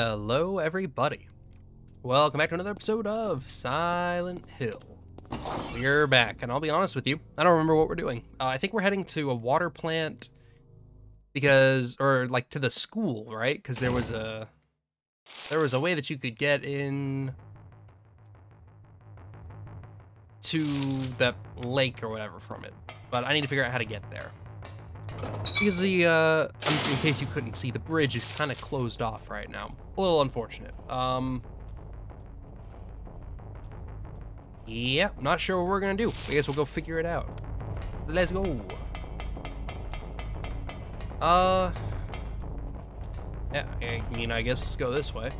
Hello, everybody. Welcome back to another episode of Silent Hill. We're back, and I'll be honest with you, I don't remember what we're doing. Uh, I think we're heading to a water plant because, or like to the school, right? Because there was a, there was a way that you could get in to the lake or whatever from it. But I need to figure out how to get there. Because the, uh, in case you couldn't see, the bridge is kind of closed off right now. A little unfortunate. Um, yeah, not sure what we're gonna do. I guess we'll go figure it out. Let's go. Uh, yeah, I mean, I guess let's go this way.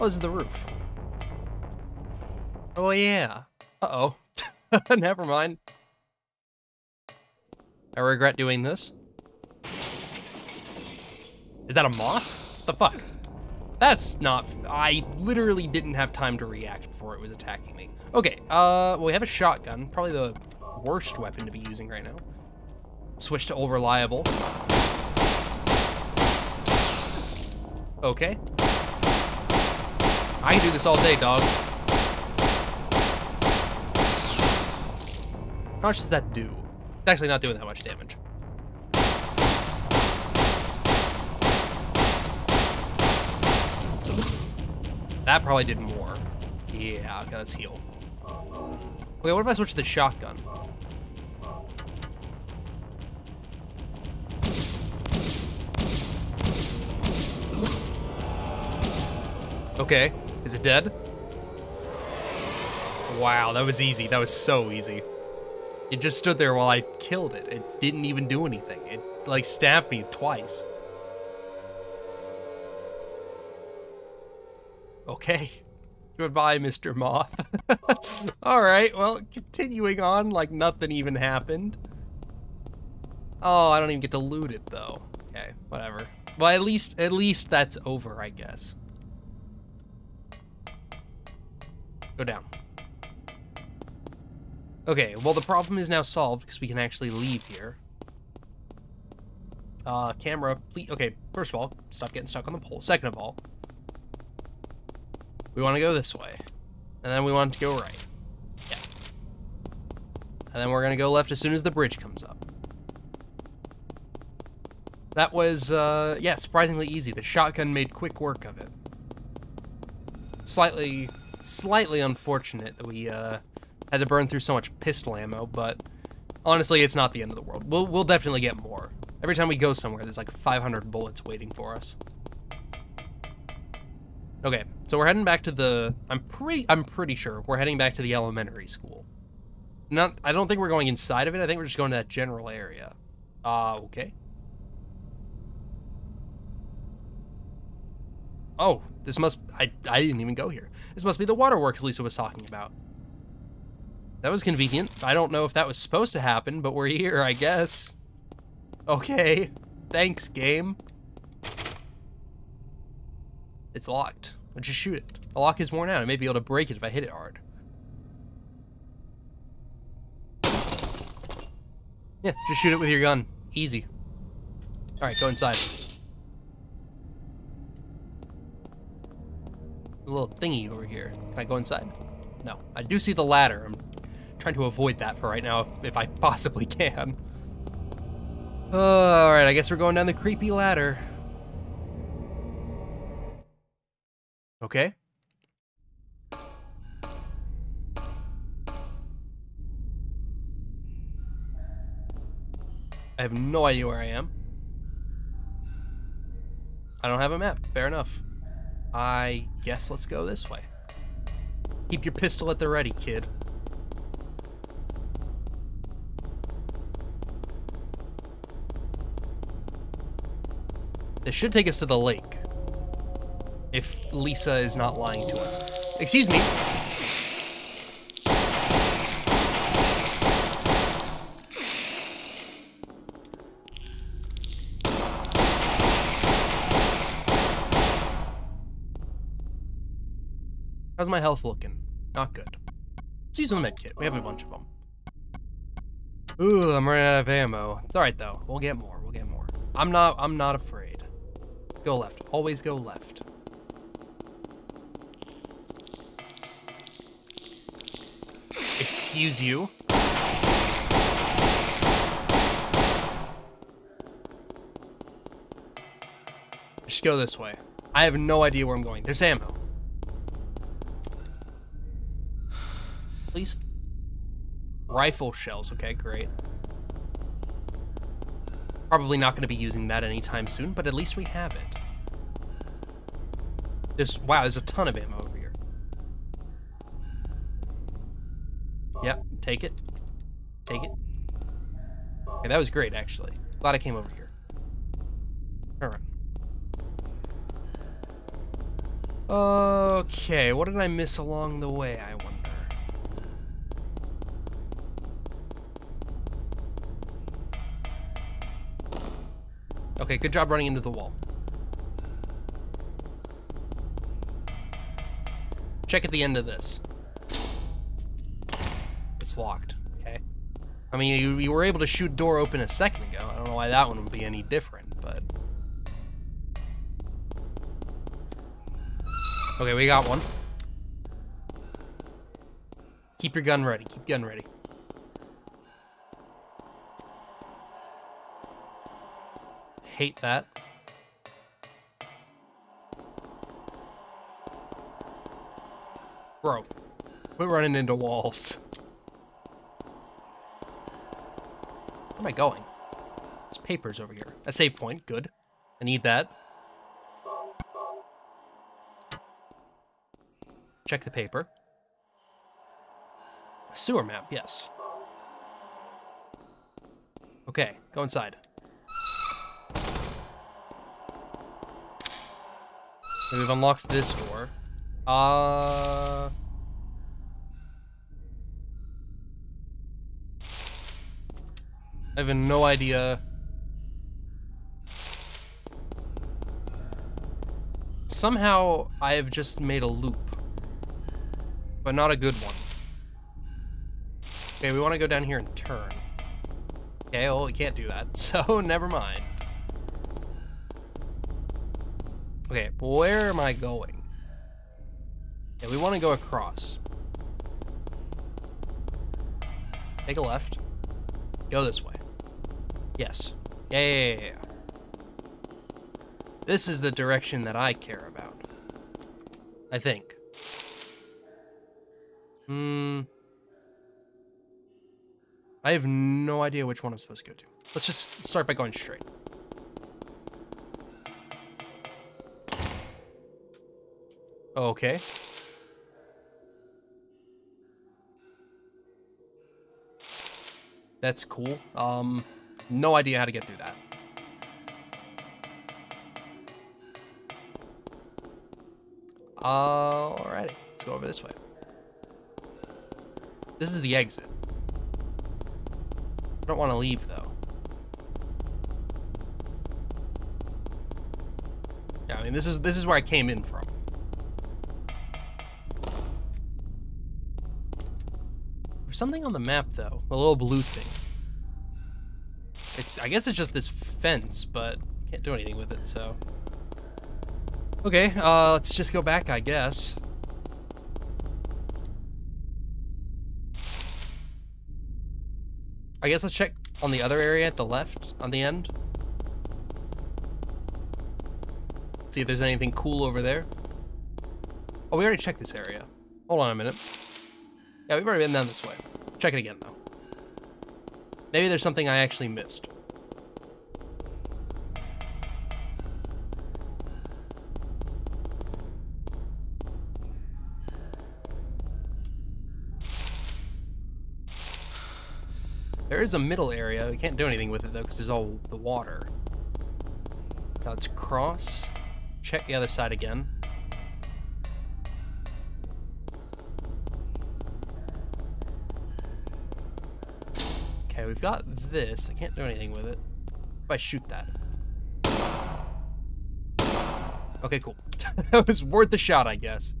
Oh, this is the roof. Oh, yeah. Uh-oh. Never mind. I regret doing this. Is that a moth? What the fuck? That's not... I literally didn't have time to react before it was attacking me. Okay, uh, well, we have a shotgun. Probably the worst weapon to be using right now. Switch to all reliable. Okay. I can do this all day, dog. How much does that do? It's actually not doing that much damage. That probably did more. Yeah, okay, let's heal. Wait, what if I switch to the shotgun? Okay, is it dead? Wow, that was easy. That was so easy. It just stood there while I killed it. It didn't even do anything. It, like, stabbed me twice. Okay. Goodbye, Mr. Moth. Alright, well, continuing on like nothing even happened. Oh, I don't even get to loot it, though. Okay, whatever. Well, at least, at least that's over, I guess. Go down. Okay, well the problem is now solved because we can actually leave here. Uh, camera, please, okay, first of all, stop getting stuck on the pole. Second of all, we want to go this way. And then we want to go right. Yeah. And then we're going to go left as soon as the bridge comes up. That was, uh, yeah, surprisingly easy. The shotgun made quick work of it. Slightly, slightly unfortunate that we, uh, had to burn through so much pistol ammo, but honestly, it's not the end of the world. We'll, we'll definitely get more. Every time we go somewhere, there's like 500 bullets waiting for us. Okay, so we're heading back to the, I'm pretty, I'm pretty sure we're heading back to the elementary school. Not, I don't think we're going inside of it. I think we're just going to that general area. Uh, okay. Oh, this must, I, I didn't even go here. This must be the waterworks Lisa was talking about. That was convenient. I don't know if that was supposed to happen, but we're here, I guess. Okay. Thanks, game. It's locked. I'll just shoot it. The lock is worn out. I may be able to break it if I hit it hard. Yeah, just shoot it with your gun. Easy. Alright, go inside. A little thingy over here. Can I go inside? No. I do see the ladder. I'm trying to avoid that for right now if, if I possibly can. Uh, Alright, I guess we're going down the creepy ladder. Okay. I have no idea where I am. I don't have a map. Fair enough. I guess let's go this way. Keep your pistol at the ready, kid. This should take us to the lake if Lisa is not lying to us. Excuse me. How's my health looking? Not good. Let's use the med kit. We have a bunch of them. Ooh, I'm running out of ammo. It's alright though. We'll get more. We'll get more. I'm not I'm not afraid. Go left. Always go left. Excuse you. Just go this way. I have no idea where I'm going. There's ammo. Please? Rifle shells. Okay, great. Probably not going to be using that anytime soon, but at least we have it. There's, wow, there's a ton of ammo over here. Yep, take it. Take it. Okay, that was great, actually. Glad I came over here. All right. Okay, what did I miss along the way, I wonder? Okay, good job running into the wall. Check at the end of this. It's locked, okay? I mean, you, you were able to shoot door open a second ago. I don't know why that one would be any different, but... Okay, we got one. Keep your gun ready. Keep gun ready. Hate that. Bro, we're running into walls. Where am I going? There's papers over here. A save point, good. I need that. Check the paper. Sewer map, yes. Okay, go inside. We've unlocked this door. Uh... I have no idea. Somehow, I have just made a loop. But not a good one. Okay, we want to go down here and turn. Okay, well, we can't do that, so never mind. Okay, where am I going? Yeah, we want to go across. Take a left. Go this way. Yes. Yeah, yeah, yeah. This is the direction that I care about. I think. Hmm. I have no idea which one I'm supposed to go to. Let's just start by going straight. Okay. That's cool. Um, no idea how to get through that. Alrighty, let's go over this way. This is the exit. I don't want to leave, though. Yeah, I mean, this is this is where I came in from. There's something on the map, though. A little blue thing. It's, I guess it's just this fence, but I can't do anything with it, so. Okay, uh, let's just go back, I guess. I guess let's check on the other area at the left, on the end. See if there's anything cool over there. Oh, we already checked this area. Hold on a minute. Yeah, we've already been down this way. Check it again, though. Maybe there's something I actually missed. There is a middle area. We can't do anything with it, though, because there's all the water. Now let's cross. Check the other side again. Okay, we've got this. I can't do anything with it. If I shoot that. Okay, cool. that was worth a shot, I guess.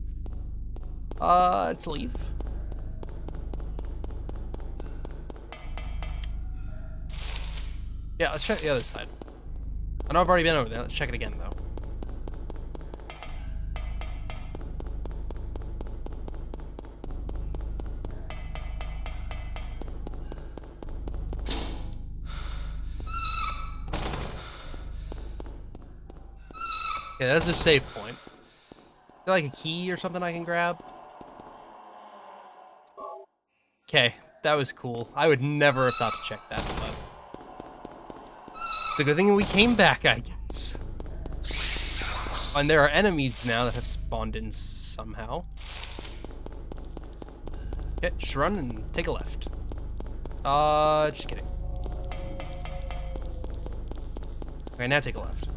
Uh, let's leave. Yeah, let's check the other side. I know I've already been over there. Let's check it again, though. Yeah, that's a safe point. Is there like a key or something I can grab? Okay, that was cool. I would never have thought to check that, but... It's a good thing we came back, I guess. And there are enemies now that have spawned in somehow. Okay, just run and take a left. Uh, just kidding. Okay, now take a left.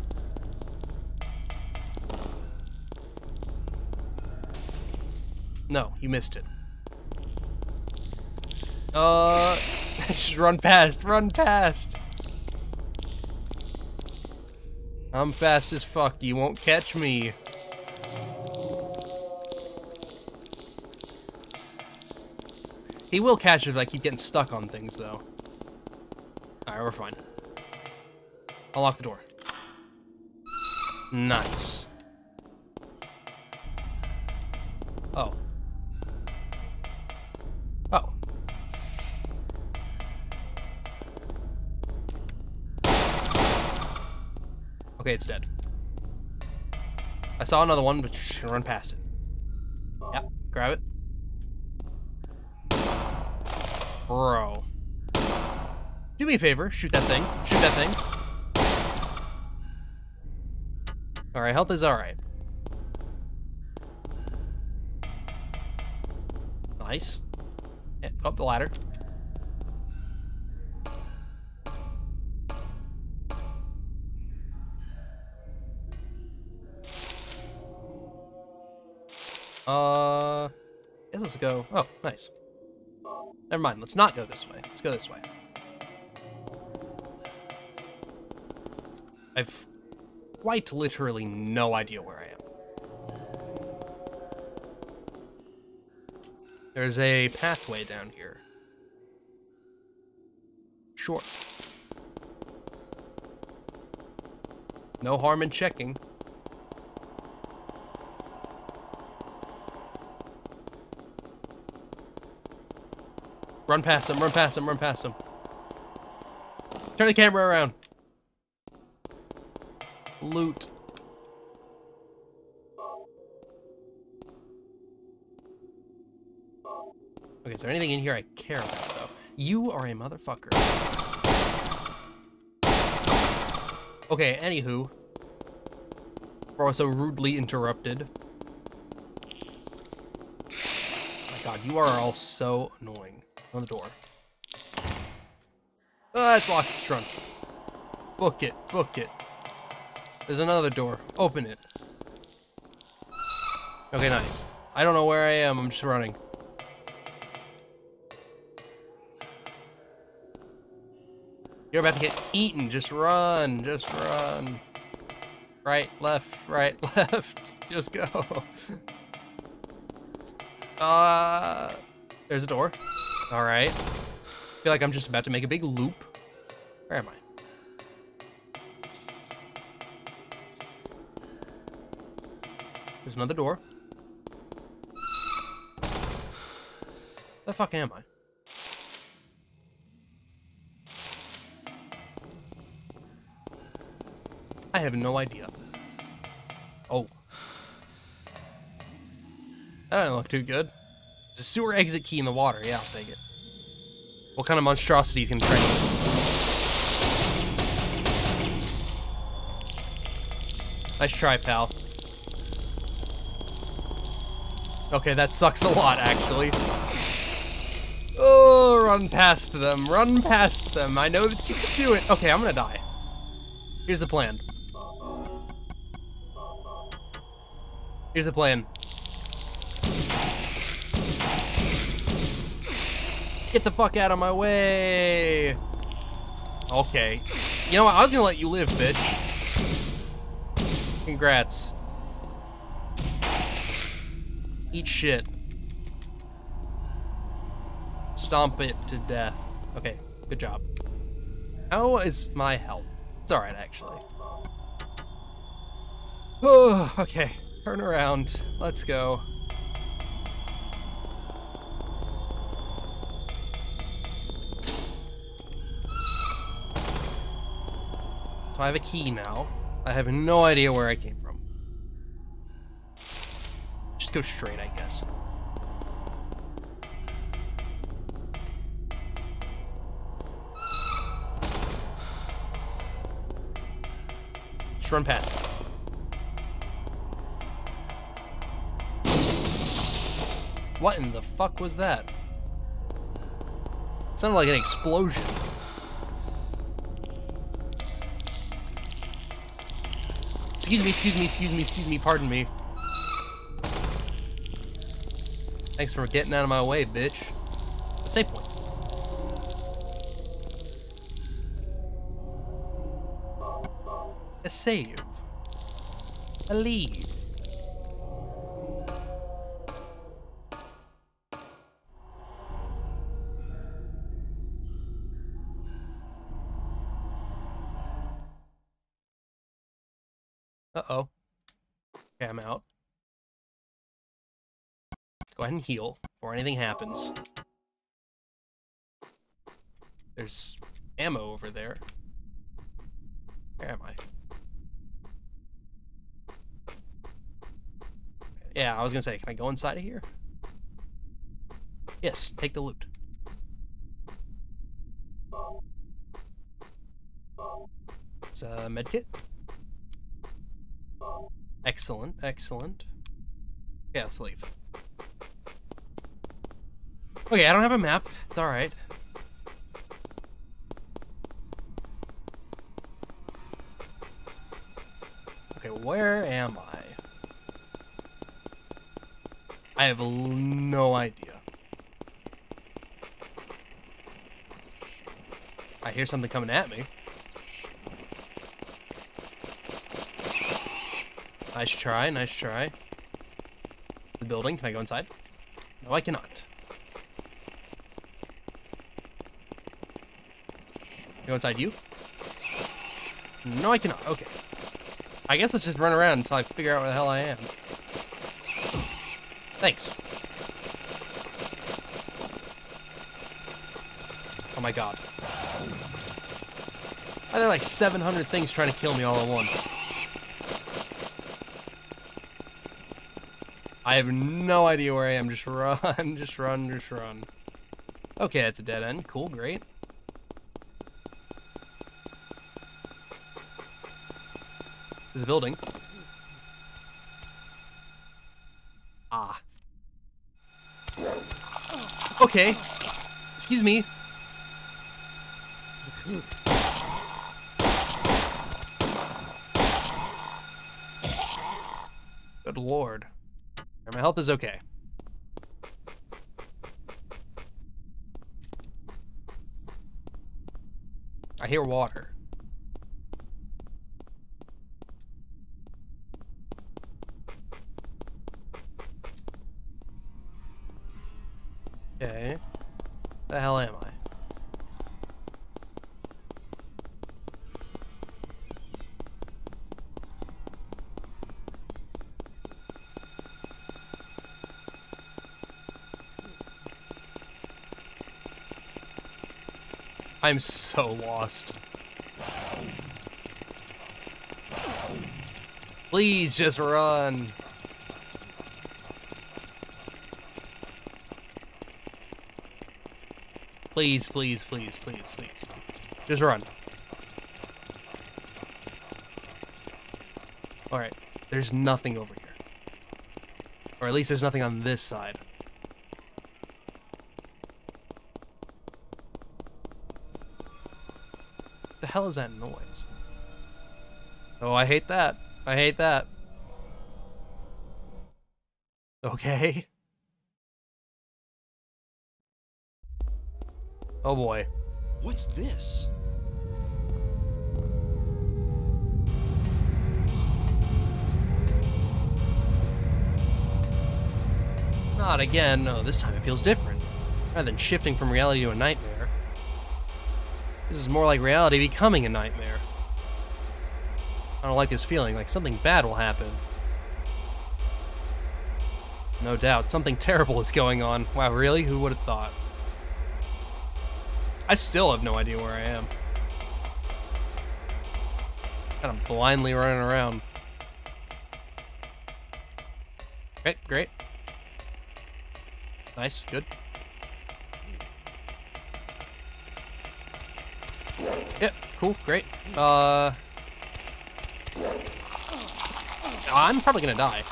No, you missed it. Uh, just run past, run past. I'm fast as fuck, you won't catch me. He will catch if I keep getting stuck on things, though. Alright, we're fine. I'll lock the door. Nice. Okay, it's dead. I saw another one, but run past it. Yep, grab it. Bro. Do me a favor, shoot that thing. Shoot that thing. Alright, health is alright. Nice. Up the ladder. Let's go. Oh, nice. Never mind. Let's not go this way. Let's go this way. I've quite literally no idea where I am. There's a pathway down here. Sure. No harm in checking. Run past him, run past him, run past him. Turn the camera around. Loot. Okay, is there anything in here I care about, though? You are a motherfucker. Okay, anywho. We're also rudely interrupted. Oh my god, you are all so annoying. On the door. Ah, it's locked. It's run. Book it. Book it. There's another door. Open it. Okay, nice. I don't know where I am. I'm just running. You're about to get eaten. Just run. Just run. Right, left, right, left. Just go. Uh, there's a door. All right. I feel like I'm just about to make a big loop. Where am I? There's another door. The fuck am I? I have no idea. Oh. That didn't look too good. A sewer exit key in the water. Yeah, I'll take it. What kind of monstrosities can train? Nice try, pal. Okay, that sucks a lot, actually. Oh, run past them. Run past them. I know that you can do it. Okay, I'm gonna die. Here's the plan. Here's the plan. Get the fuck out of my way. Okay. You know what? I was gonna let you live, bitch. Congrats. Eat shit. Stomp it to death. Okay, good job. How is my health? It's alright, actually. Oh, okay. Turn around. Let's go. So I have a key now. I have no idea where I came from. just go straight, I guess. Just run past it. What in the fuck was that? It sounded like an explosion. Excuse me, excuse me, excuse me, excuse me, pardon me. Thanks for getting out of my way, bitch. A save point. A save. A leave. And heal before anything happens. There's ammo over there. Where am I? Yeah, I was gonna say, can I go inside of here? Yes, take the loot. It's a medkit. Excellent, excellent. Yeah, let's leave. Okay, I don't have a map. It's alright. Okay, where am I? I have no idea. I hear something coming at me. Nice try, nice try. The building, can I go inside? No, I cannot. Go inside you? No, I cannot. Okay. I guess let's just run around until I figure out where the hell I am. Thanks. Oh my god. Are there like 700 things trying to kill me all at once? I have no idea where I am. Just run, just run, just run. Okay, it's a dead end. Cool, great. There's a building. Ah. Okay. Excuse me. Good lord. My health is okay. I hear water. The hell am I? I'm so lost. Please just run. Please, please, please, please, please, please. Just run. Alright, there's nothing over here. Or at least there's nothing on this side. the hell is that noise? Oh, I hate that. I hate that. Okay. Oh boy. What's this? Not again. No, this time it feels different. Rather than shifting from reality to a nightmare. This is more like reality becoming a nightmare. I don't like this feeling, like something bad will happen. No doubt, something terrible is going on. Wow, really? Who would have thought? I still have no idea where I am. Kind of blindly running around. Okay, great. Nice, good. Yep, cool, great. Uh, I'm probably gonna die.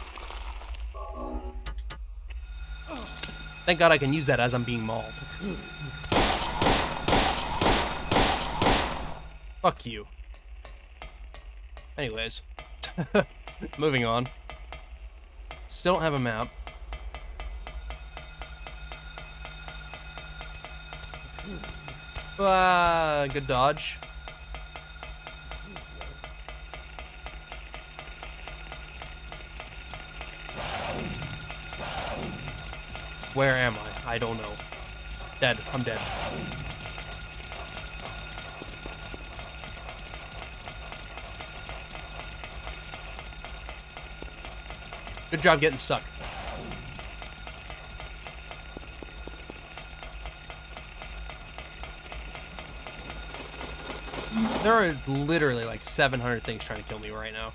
Thank God I can use that as I'm being mauled. Fuck you. Anyways, moving on. Still don't have a map. Ah, good dodge. Where am I? I don't know. Dead. I'm dead. Good job getting stuck. There are literally like 700 things trying to kill me right now.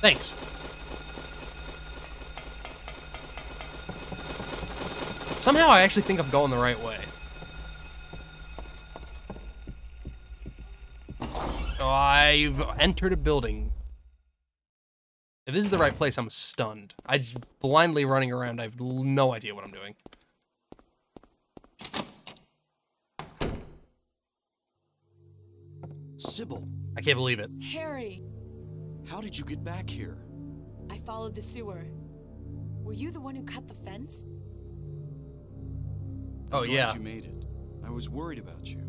Thanks. Somehow I actually think I'm going the right way. Oh, I've entered a building. If this is the right place, I'm stunned. I'm blindly running around. I have no idea what I'm doing. Cybil, I can't believe it. Harry, how did you get back here? I followed the sewer. Were you the one who cut the fence? Oh, I'm glad yeah. you made it. I was worried about you.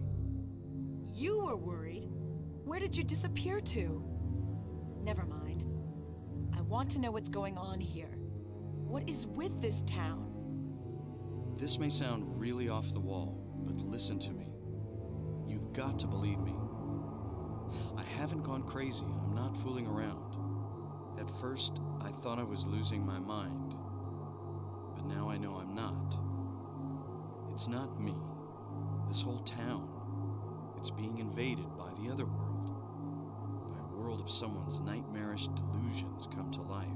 You were worried. Where did you disappear to? Never mind. I want to know what's going on here. What is with this town? This may sound really off the wall, but listen to me. You've got to believe me. I haven't gone crazy and I'm not fooling around. At first, I thought I was losing my mind. But now I know I'm not. It's not me. This whole town. It's being invaded by the other world. By a world of someone's nightmarish delusions come to life.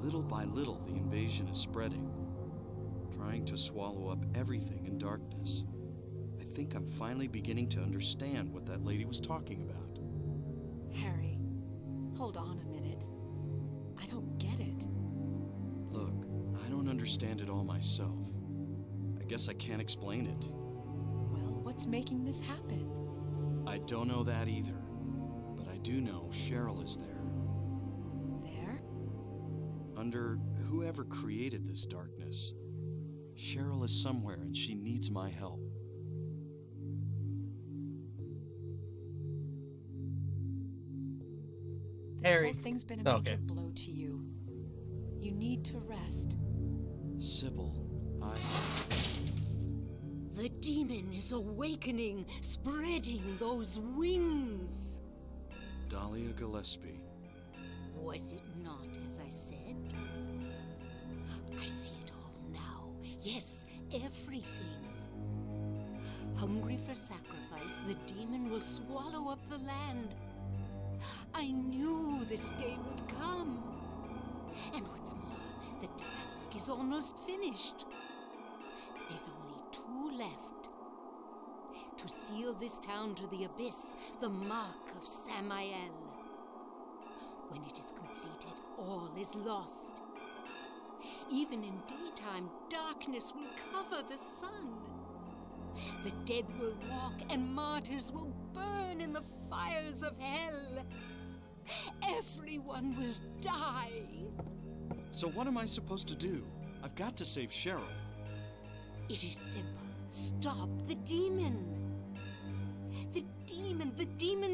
Little by little, the invasion is spreading, trying to swallow up everything in darkness. I think I'm finally beginning to understand what that lady was talking about. Harry, hold on a minute. I don't get it. Look, I don't understand it all myself. I guess I can't explain it. Well, what's making this happen? I don't know that either. But I do know Cheryl is there. There? Under whoever created this darkness. Cheryl is somewhere and she needs my help. This Harry. whole thing's been a major okay. blow to you. You need to rest. Cybil, I. The demon is awakening, spreading those wings. Dahlia Gillespie. Was it not as I said? I see it all now. Yes, everything. Hungry for sacrifice, the demon will swallow up the land. I knew this day would come. And what's more, the task is almost finished. There's only two left. To seal this town to the abyss, the mark of Samael. When it is completed, all is lost. Even in daytime, darkness will cover the sun. The dead will walk, and martyrs will burn in the fires of hell. Everyone will die. So, what am I supposed to do? I've got to save Cheryl. It is simple. Stop the demon.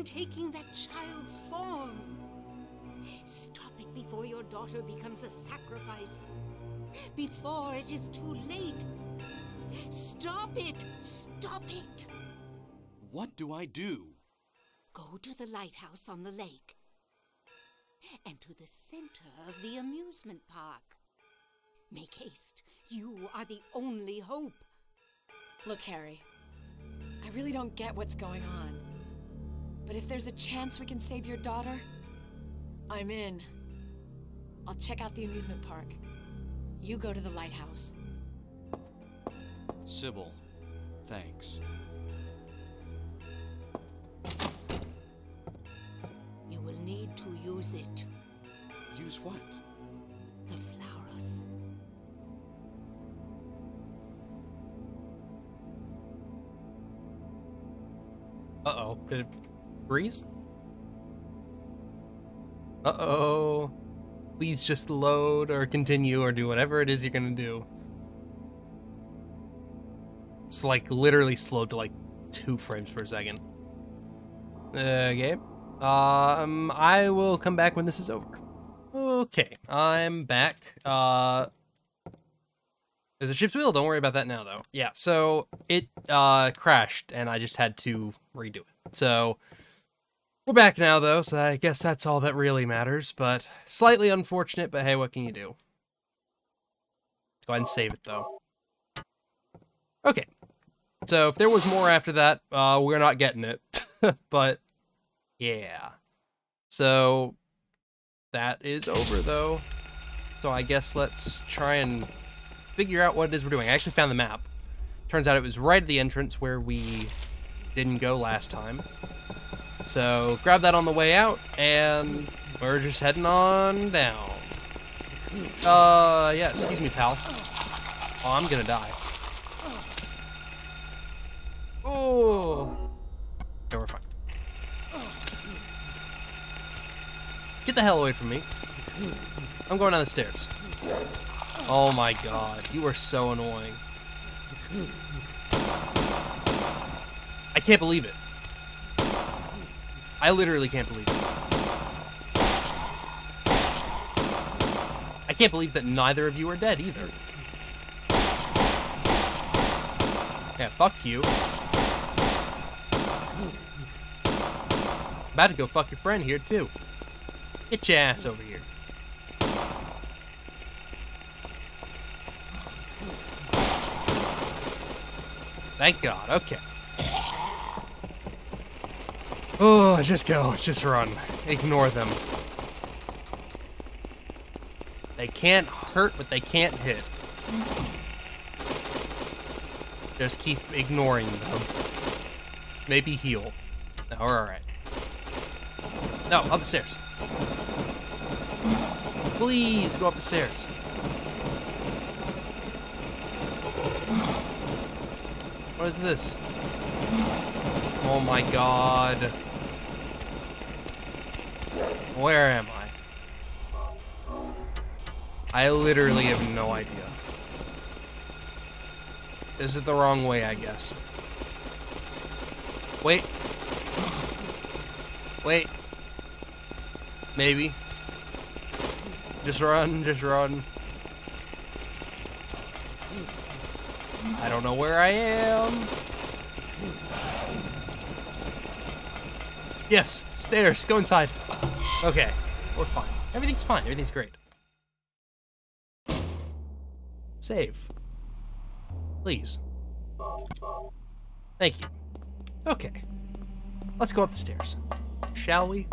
The taking that child's form. Stop it before your daughter becomes a sacrifice. Before it is too late. Stop it! Stop it! What do I do? Go to the lighthouse on the lake. And to the center of the amusement park. Make haste. You are the only hope. Look, Harry. I really don't get what's going on. But if there's a chance we can save your daughter, I'm in. I'll check out the amusement park. You go to the lighthouse. Cybil, thanks. You will need to use it. Use what? The flowers. Uh-oh. Freeze? Uh-oh. Please just load or continue or do whatever it is you're gonna do. It's like literally slowed to like two frames per second. Okay. Um, I will come back when this is over. Okay, I'm back. Uh, there's a ship's wheel. Don't worry about that now, though. Yeah, so it uh crashed, and I just had to redo it. So we're back now, though. So I guess that's all that really matters. But slightly unfortunate. But hey, what can you do? Go ahead and save it, though. Okay. So if there was more after that, uh, we're not getting it. but yeah. So that is over, though. So I guess let's try and figure out what it is we're doing. I actually found the map. Turns out it was right at the entrance where we didn't go last time. So grab that on the way out, and we're just heading on down. Uh, yeah, excuse me, pal. Oh, I'm gonna die. Oh. Okay, we're fine. Get the hell away from me. I'm going down the stairs. Oh my god, you are so annoying. I can't believe it. I literally can't believe it. I can't believe that neither of you are dead either. Yeah, fuck you. About to go fuck your friend here too. Get your ass over here. Thank God, okay. Oh, just go, just run. Ignore them. They can't hurt, but they can't hit. Just keep ignoring them. Maybe heal. No, we're alright. No, up the stairs. Please go up the stairs. What is this? Oh my god. Where am I? I literally have no idea. Is it the wrong way, I guess? Wait. Wait. Maybe. Just run, just run. I don't know where I am. Yes, stairs, go inside. Okay, we're fine. Everything's fine, everything's great. Save. Please. Thank you. Okay. Let's go up the stairs. Shall we?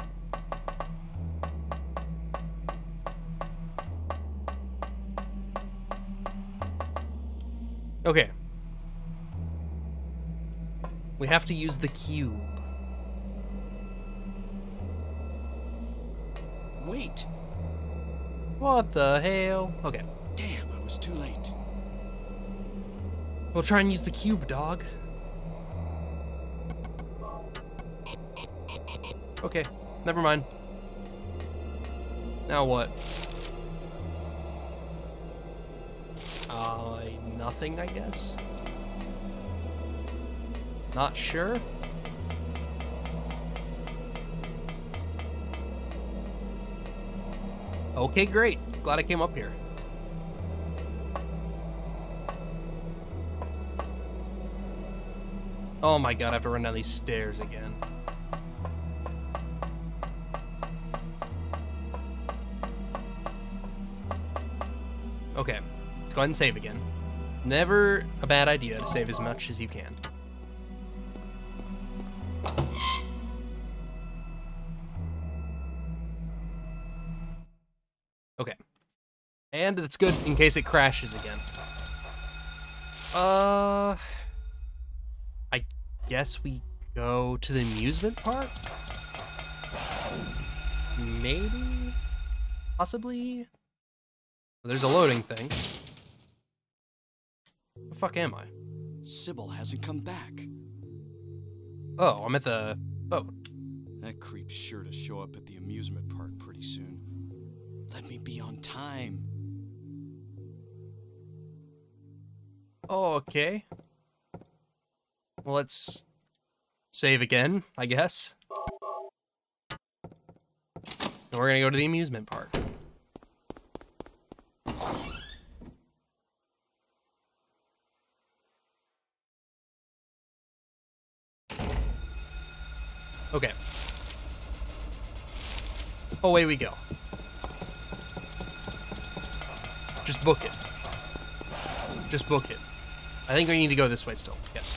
Okay. We have to use the cube. Wait! What the hell? Okay. Damn, I was too late. We'll try and use the cube, dog. Okay, never mind. Now what? Uh, nothing, I guess? Not sure? Okay, great. Glad I came up here. Oh my god, I have to run down these stairs again. Okay, let's go ahead and save again. Never a bad idea to save as much as you can. And it's good in case it crashes again. Uh, I guess we go to the amusement park? Maybe? Possibly? There's a loading thing. The fuck am I? Cybil hasn't come back. Oh, I'm at the boat. That creep's sure to show up at the amusement park pretty soon. Let me be on time. Oh, okay. Well, let's save again, I guess. And we're gonna go to the amusement park. Okay. Away we go. Just book it. Just book it. I think we need to go this way still. Yes.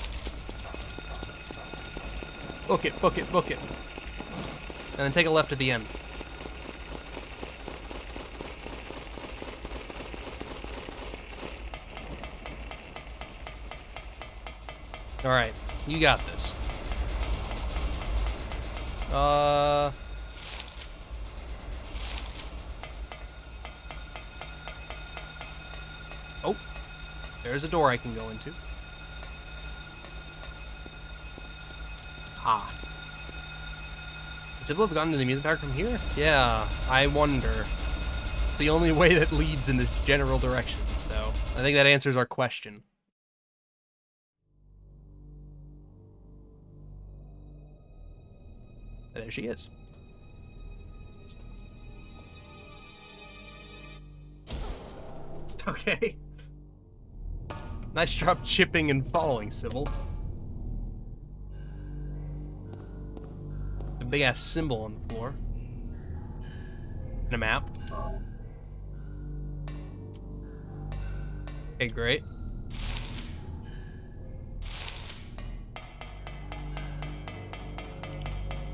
Book it, book it, book it. And then take a left at the end. Alright, you got this. Uh... there's a door I can go into. Ah. Would Cybil have gotten to the amusement park from here? Yeah, I wonder. It's the only way that leads in this general direction, so I think that answers our question. There she is. Okay. Nice job chipping and following, Cybil. A big ass symbol on the floor. And a map. Okay, great.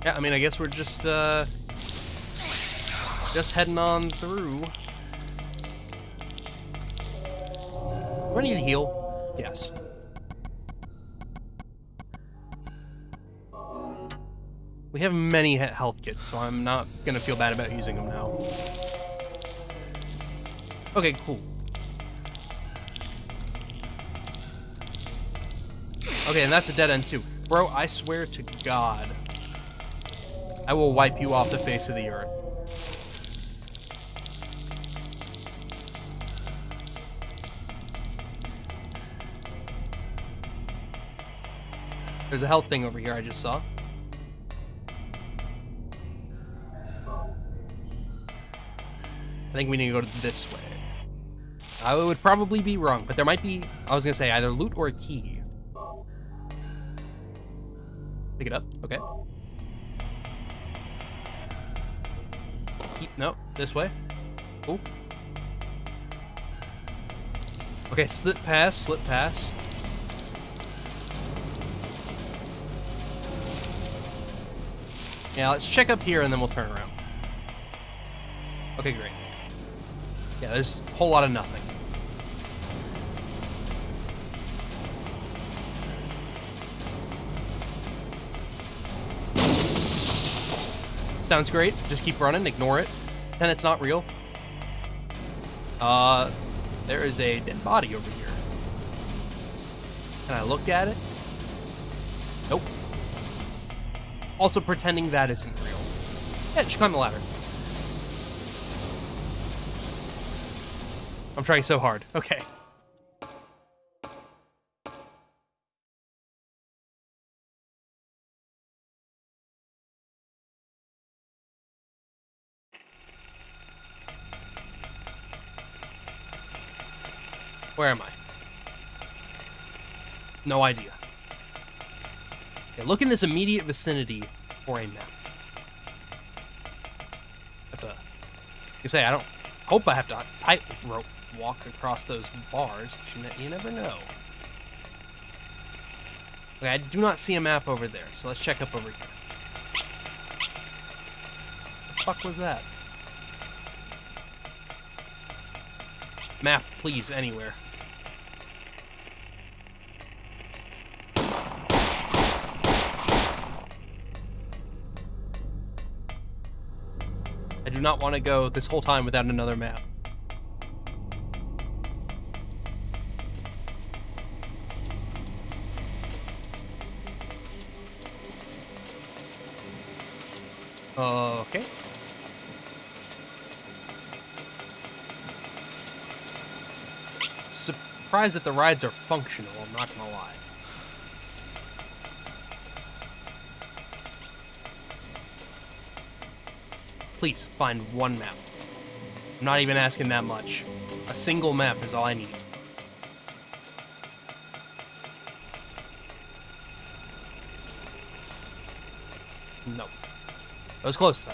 Yeah, I mean, I guess we're just, uh, just heading on through. Do I need to heal? Yes. We have many health kits, so I'm not gonna feel bad about using them now. Okay, cool. Okay, and that's a dead end too. Bro, I swear to God, I will wipe you off the face of the earth. There's a health thing over here I just saw. I think we need to go this way. I would probably be wrong, but there might be, I was gonna say, either loot or a key. Pick it up, okay. Keep, no, this way. Oh. Okay, slip pass, slip pass. Yeah, let's check up here and then we'll turn around. Okay, great. Yeah, there's a whole lot of nothing. Sounds great. Just keep running, ignore it. And it's not real. Uh, there is a dead body over here. Can I look at it? Also pretending that isn't real. Yeah, just climb the ladder. I'm trying so hard. Okay. Where am I? No idea. Okay, look in this immediate vicinity for a map. Have to, you say I don't hope I have to tight rope walk across those bars, but you, ne you never know. Okay, I do not see a map over there, so let's check up over here. What The fuck was that? Map, please, anywhere. Do not want to go this whole time without another map. Okay. Surprised that the rides are functional, I'm not gonna lie. Please, find one map. I'm not even asking that much. A single map is all I need. No. That was close, though.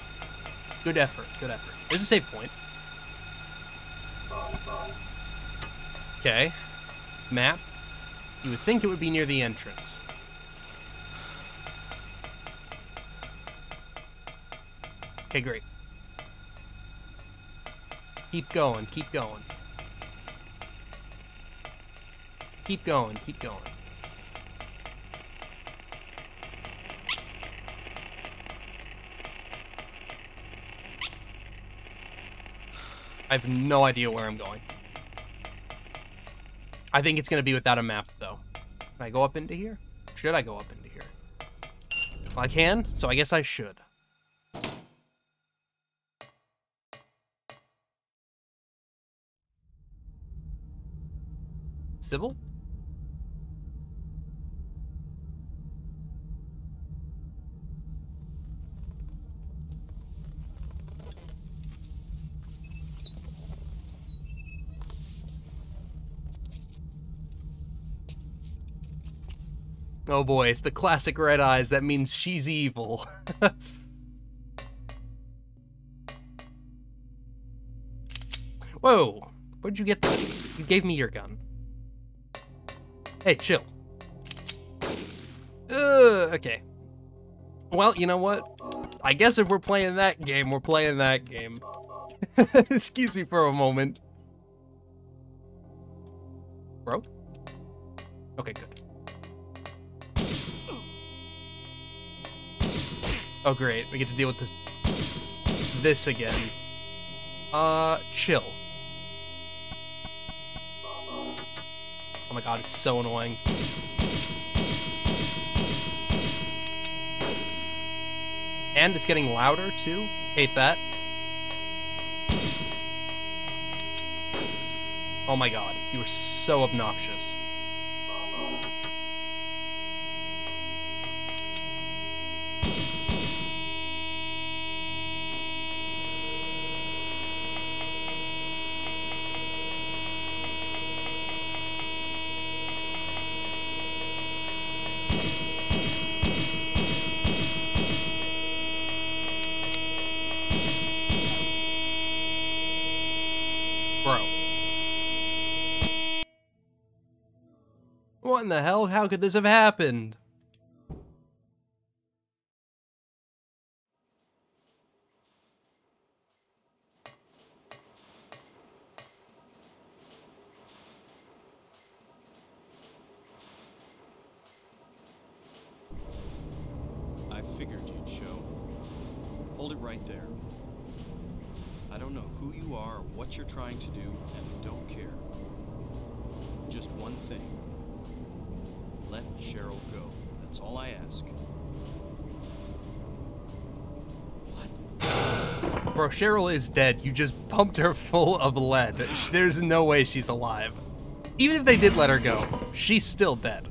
Good effort, good effort. There's a save point. Okay. Map. You would think it would be near the entrance. Okay, great. Keep going, keep going. Keep going, keep going. I have no idea where I'm going. I think it's going to be without a map, though. Can I go up into here? Should I go up into here? Well, I can, so I guess I should. Cybil? Oh boy, it's the classic red eyes. That means she's evil. Whoa! Where'd you get that? You gave me your gun. Hey, chill. Uh, okay. Well, you know what? I guess if we're playing that game, we're playing that game. Excuse me for a moment. Bro? Okay, good. Oh great, we get to deal with this this again. Uh, chill. Oh my god, it's so annoying. And it's getting louder too. Hate that. Oh my god, you are so obnoxious. In the hell? How could this have happened? I figured you'd show. Hold it right there. I don't know who you are or what you're trying to do, and I don't care. Just one thing. Let Cheryl go. That's all I ask. What? Bro, Cheryl is dead. You just pumped her full of lead. There's no way she's alive. Even if they did let her go, she's still dead.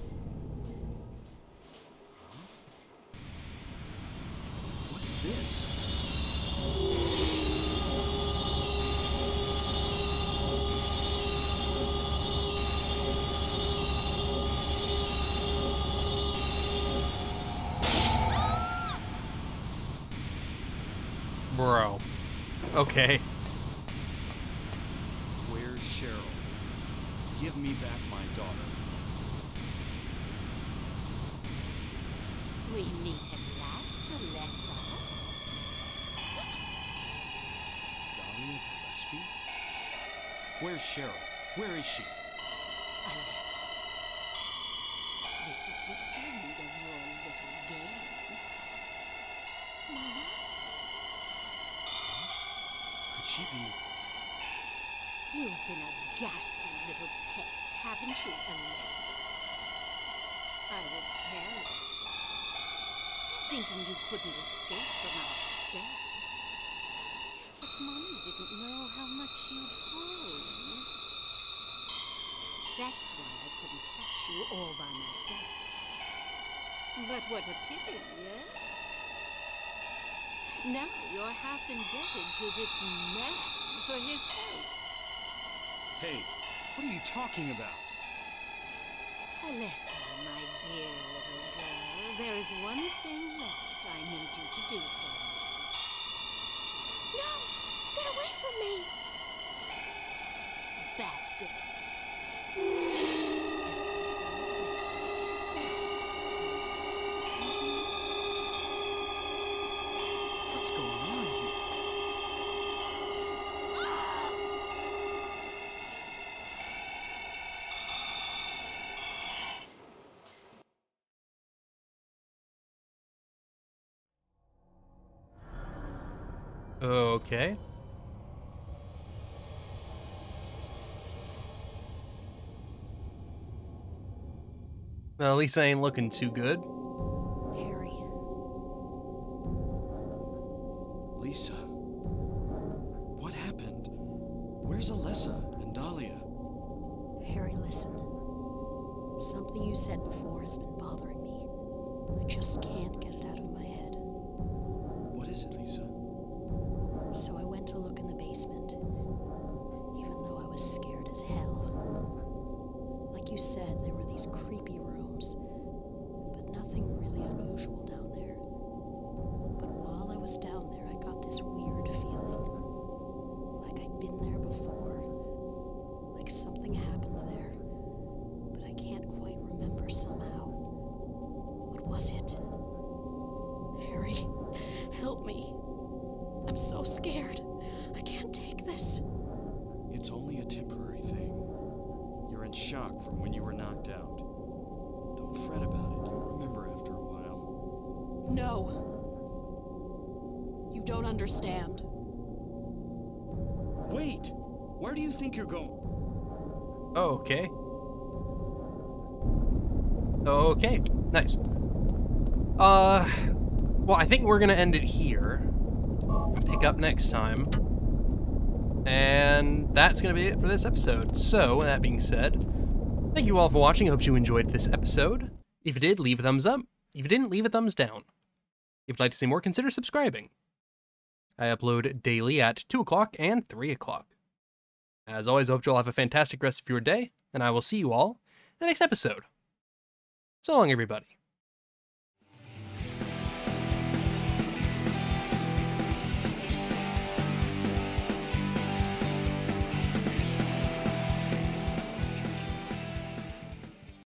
What is this? Bro. Okay. You couldn't escape from our spell. But Mommy didn't know how much you'd grown. That's why I couldn't catch you all by myself. But what a pity, yes? Now you're half indebted to this man for his help. Hey, what are you talking about? Alessa, my dear little girl, there is one thing left need you to do for me. No! Get away from me! Okay. Well, at least I ain't looking too good. Don't understand. Wait! Where do you think you're going? Okay. Okay, nice. Uh, well, I think we're gonna end it here. Pick up next time. And that's gonna be it for this episode. So, that being said, thank you all for watching. I hope you enjoyed this episode. If you did, leave a thumbs up. If you didn't, leave a thumbs down. If you'd like to see more, consider subscribing. I upload daily at 2 o'clock and 3 o'clock. As always, I hope you'll have a fantastic rest of your day, and I will see you all in the next episode. So long, everybody.